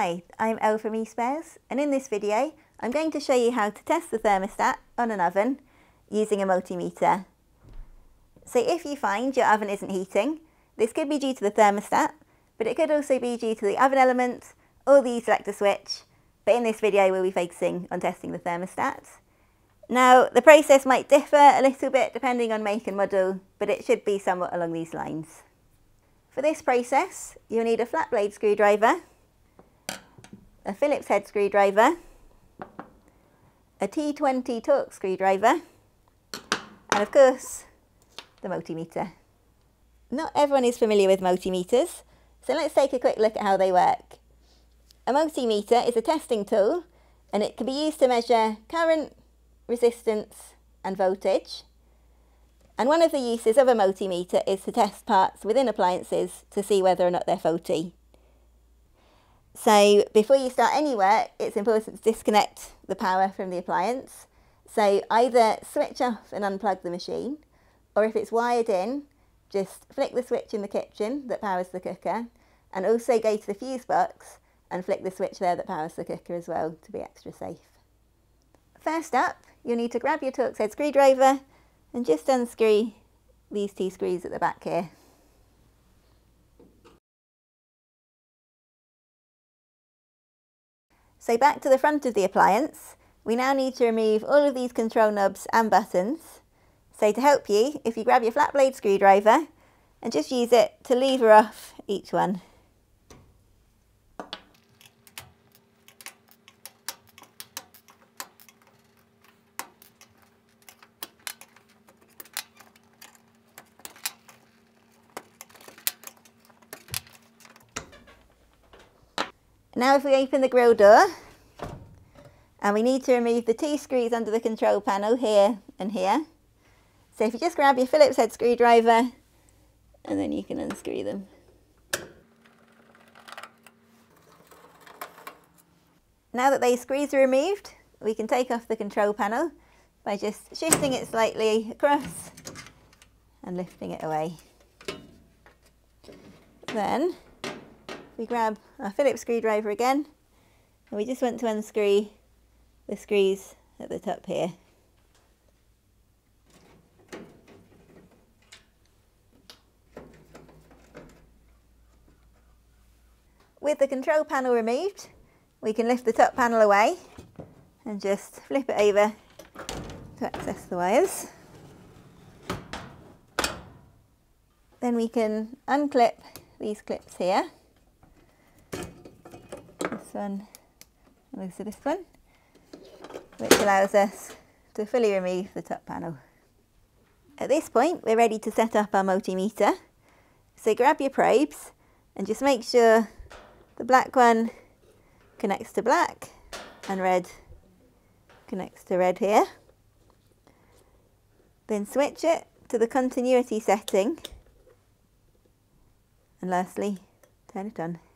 Hi, I'm Elle from eSpares and in this video I'm going to show you how to test the thermostat on an oven using a multimeter. So if you find your oven isn't heating, this could be due to the thermostat, but it could also be due to the oven element or the selector switch, but in this video we'll be focusing on testing the thermostat. Now the process might differ a little bit depending on make and model, but it should be somewhat along these lines. For this process, you'll need a flat blade screwdriver, a Phillips head screwdriver, a T20 Torx screwdriver, and of course, the multimeter. Not everyone is familiar with multimeters, so let's take a quick look at how they work. A multimeter is a testing tool, and it can be used to measure current, resistance, and voltage. And one of the uses of a multimeter is to test parts within appliances to see whether or not they're faulty. So before you start any work, it's important to disconnect the power from the appliance. So either switch off and unplug the machine, or if it's wired in, just flick the switch in the kitchen that powers the cooker, and also go to the fuse box and flick the switch there that powers the cooker as well to be extra safe. First up, you'll need to grab your Torx head screwdriver and just unscrew these two screws at the back here. So back to the front of the appliance, we now need to remove all of these control knobs and buttons. So to help you, if you grab your flat blade screwdriver and just use it to lever off each one. Now if we open the grill door, and we need to remove the two screws under the control panel here and here. So if you just grab your Phillips head screwdriver, and then you can unscrew them. Now that those screws are removed, we can take off the control panel by just shifting it slightly across and lifting it away. Then we grab our Phillips screwdriver again and we just want to unscrew the screws at the top here. With the control panel removed, we can lift the top panel away and just flip it over to access the wires. Then we can unclip these clips here one and also this one, which allows us to fully remove the top panel. At this point, we're ready to set up our multimeter. So grab your probes and just make sure the black one connects to black and red connects to red here. Then switch it to the continuity setting and lastly turn it on.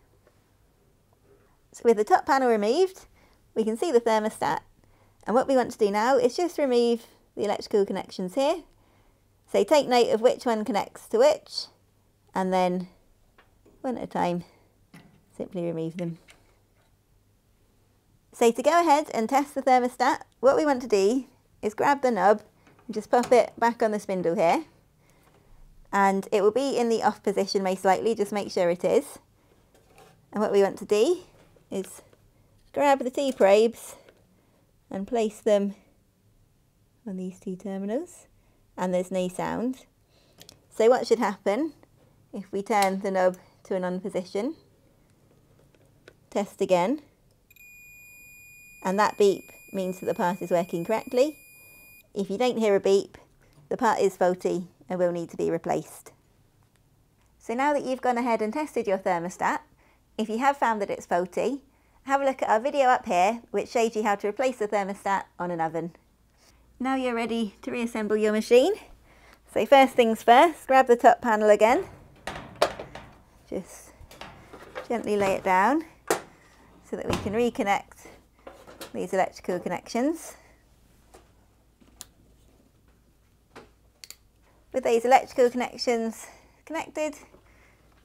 So with the top panel removed, we can see the thermostat. And what we want to do now is just remove the electrical connections here. So take note of which one connects to which, and then one at a time, simply remove them. So to go ahead and test the thermostat, what we want to do is grab the knob and just pop it back on the spindle here. And it will be in the off position most likely, just make sure it is. And what we want to do is grab the T-probes and place them on these two terminals and there's no sound. So what should happen if we turn the knob to an on position, test again, and that beep means that the part is working correctly. If you don't hear a beep, the part is faulty and will need to be replaced. So now that you've gone ahead and tested your thermostat, if you have found that it's faulty, have a look at our video up here which shows you how to replace the thermostat on an oven. Now you're ready to reassemble your machine. So first things first, grab the top panel again. Just gently lay it down so that we can reconnect these electrical connections. With these electrical connections connected,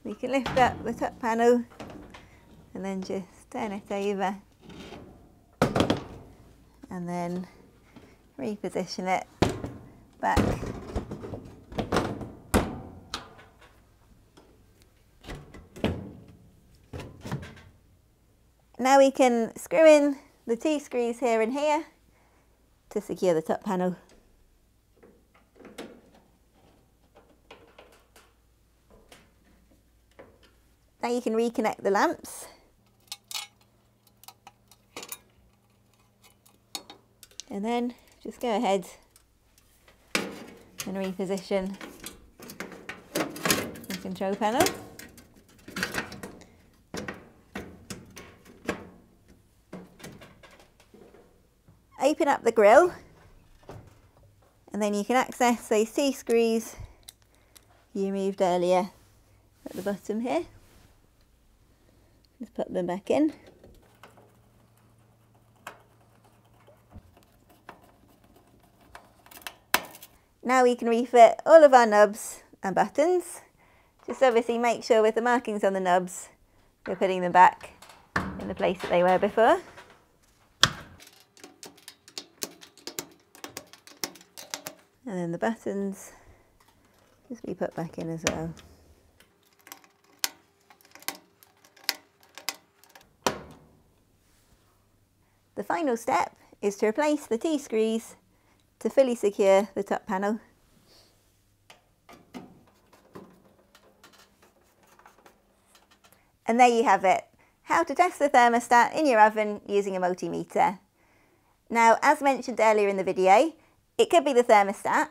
we can lift up the top panel and then just turn it over and then reposition it back. Now we can screw in the two screws here and here to secure the top panel. Now you can reconnect the lamps. And then just go ahead and reposition the control panel. Open up the grill and then you can access those two screws you removed earlier at the bottom here. Just put them back in. Now we can refit all of our knobs and buttons. Just obviously make sure with the markings on the knobs, we're putting them back in the place that they were before. And then the buttons just be put back in as well. The final step is to replace the T-screws to fully secure the top panel. And there you have it, how to test the thermostat in your oven using a multimeter. Now, as mentioned earlier in the video, it could be the thermostat,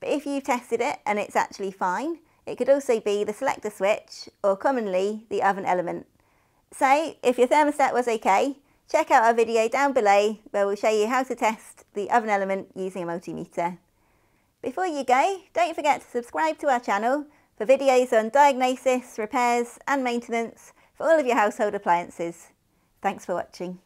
but if you've tested it and it's actually fine, it could also be the selector switch or commonly the oven element. So if your thermostat was okay, check out our video down below where we'll show you how to test the oven element using a multimeter. Before you go, don't forget to subscribe to our channel for videos on diagnosis, repairs and maintenance for all of your household appliances. Thanks for watching.